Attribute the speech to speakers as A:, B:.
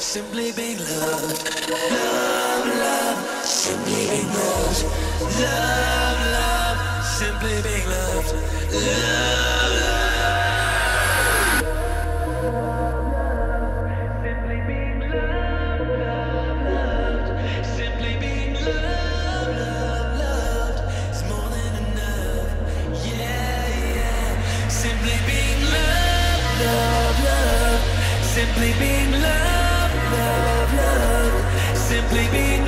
A: Simply being loved. Love, love. Simply being loved. Love, love. Simply being loved. Love, love. simply being baby